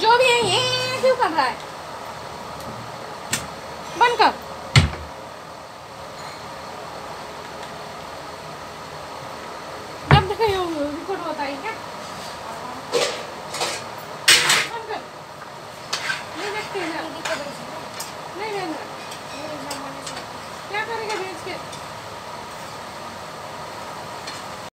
जो भी है ये क्यों कर रहा है? बंद कर।